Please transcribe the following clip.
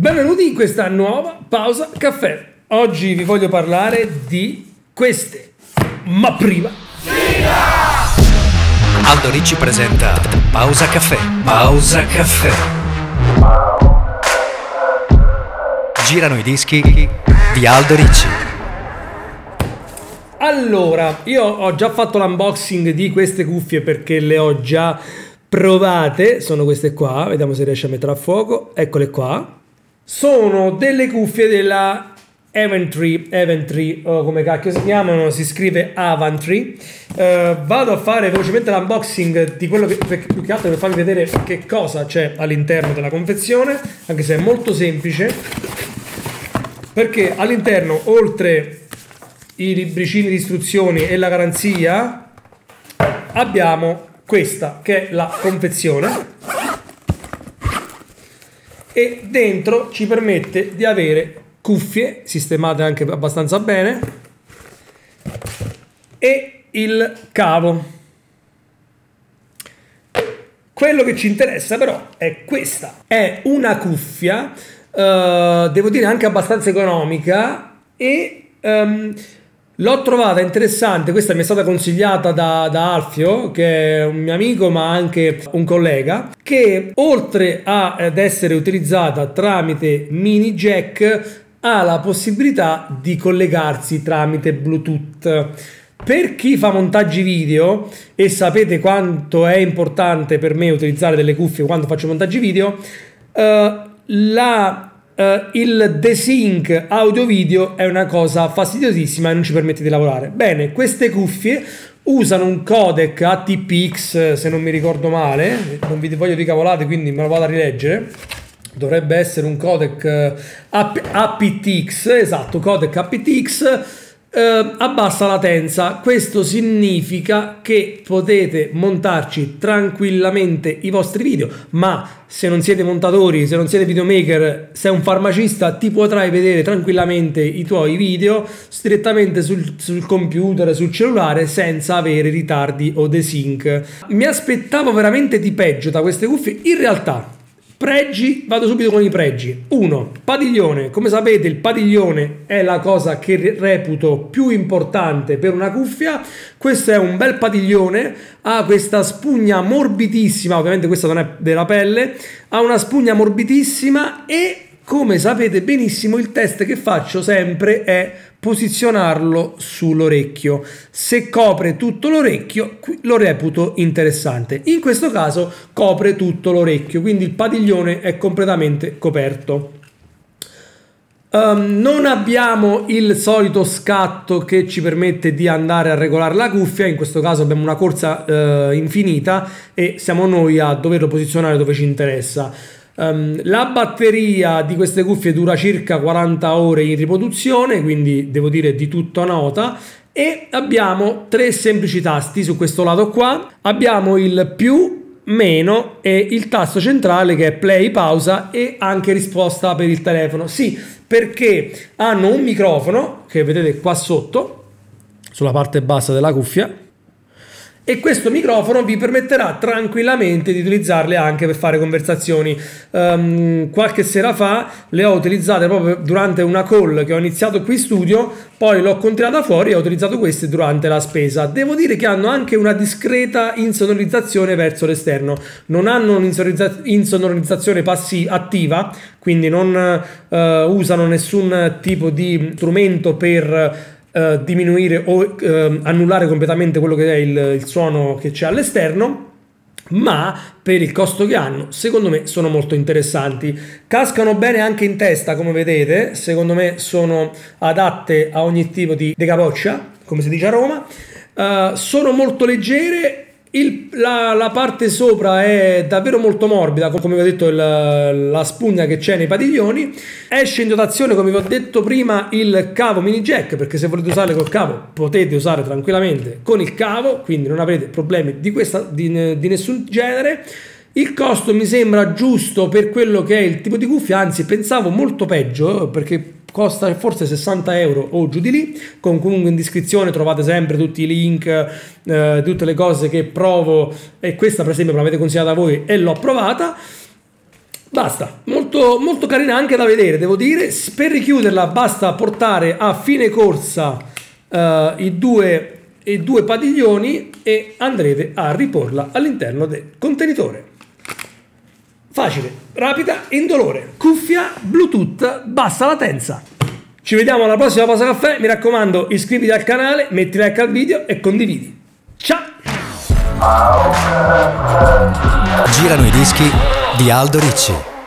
Benvenuti in questa nuova pausa caffè. Oggi vi voglio parlare di queste. Ma prima. Aldo Ricci presenta Pausa Caffè. Pausa Caffè. Girano i dischi di Aldo Ricci. Allora, io ho già fatto l'unboxing di queste cuffie perché le ho già provate. Sono queste qua, vediamo se riesce a mettere a fuoco. Eccole qua sono delle cuffie della Eventry, Eventry o come cacchio si chiamano, si scrive Avantry. Uh, vado a fare velocemente l'unboxing di quello che più che altro per farvi vedere che cosa c'è all'interno della confezione, anche se è molto semplice. Perché all'interno, oltre i libricini di istruzioni e la garanzia, abbiamo questa che è la confezione e dentro ci permette di avere cuffie sistemate anche abbastanza bene e il cavo. Quello che ci interessa però è questa. È una cuffia uh, devo dire anche abbastanza economica e um, L'ho trovata interessante, questa mi è stata consigliata da, da, Alfio, che è un mio amico ma anche un collega, che oltre ad essere utilizzata tramite mini jack ha la possibilità di collegarsi tramite Bluetooth. Per chi fa montaggi video e sapete quanto è importante per me utilizzare delle cuffie quando faccio montaggi video, eh, la Uh, il desync audio-video è una cosa fastidiosissima e non ci permette di lavorare. Bene, queste cuffie usano un codec ATPX, se non mi ricordo male, non vi voglio di cavolate, quindi me lo vado a rileggere. Dovrebbe essere un codec eh, aptX, esatto, codec aptX eh, a latenza. Questo significa che potete montarci tranquillamente i vostri video, ma se non siete montatori, se non siete videomaker, sei un farmacista, ti potrai vedere tranquillamente i tuoi video direttamente sul, sul computer, sul cellulare, senza avere ritardi o desync. Mi aspettavo veramente di peggio da queste cuffie. In realtà Pregi, vado subito con i pregi. 1. Padiglione. Come sapete il padiglione è la cosa che reputo più importante per una cuffia. Questo è un bel padiglione, ha questa spugna morbidissima, ovviamente questa non è della pelle, ha una spugna morbidissima e come sapete benissimo il test che faccio sempre è posizionarlo sull'orecchio. Se copre tutto l'orecchio, lo reputo interessante. In questo caso copre tutto l'orecchio, quindi il padiglione è completamente coperto. Um, non abbiamo il solito scatto che ci permette di andare a regolare la cuffia, in questo caso abbiamo una corsa uh, infinita e siamo noi a doverlo posizionare dove ci interessa. Um, la batteria di queste cuffie dura circa 40 ore in riproduzione, quindi devo dire di tutta nota. E abbiamo tre semplici tasti su questo lato qua. Abbiamo il più, meno e il tasto centrale che è play, pausa e anche risposta per il telefono. Sì, perché hanno un microfono che vedete qua sotto, sulla parte bassa della cuffia e questo microfono vi permetterà tranquillamente di utilizzarle anche per fare conversazioni. Um, qualche sera fa le ho utilizzate proprio durante una call che ho iniziato qui in studio, poi l'ho continuata fuori e ho utilizzato queste durante la spesa. Devo dire che hanno anche una discreta insonorizzazione verso l'esterno, non hanno un'insonorizzazione passi- attiva, quindi non uh, usano nessun tipo di strumento per eh, diminuire o eh, annullare completamente quello che è il, il suono che c'è all'esterno ma per il costo che hanno, secondo me sono molto interessanti. Cascano bene anche in testa, come vedete, secondo me sono adatte a ogni tipo di capoccia, come si dice a Roma. Uh, sono molto leggere il, la, la, parte sopra è davvero molto morbida, come vi ho detto, il, la spugna che c'è nei padiglioni. Esce in dotazione, come vi ho detto prima, il cavo mini jack, perché se volete usare col cavo potete usare tranquillamente con il cavo, quindi non avrete problemi di, questa, di, di nessun genere. Il costo mi sembra giusto per quello che è il tipo di cuffia, anzi pensavo molto peggio, perché costa forse 60 euro o giù di lì con comunque in descrizione trovate sempre tutti i link eh, tutte le cose che provo e questa per esempio me l'avete consigliata voi e l'ho provata basta molto molto, carina anche da vedere, devo dire. Per richiuderla basta portare a fine corsa uh, i, due, i due padiglioni e andrete a riporla all'interno del contenitore. Facile, rapida, indolore. Cuffia Bluetooth, bassa latenza. Ci vediamo alla prossima pausa caffè. Mi raccomando, iscriviti al canale, metti like al video e condividi. Ciao! Girano i dischi di Aldo Ricci.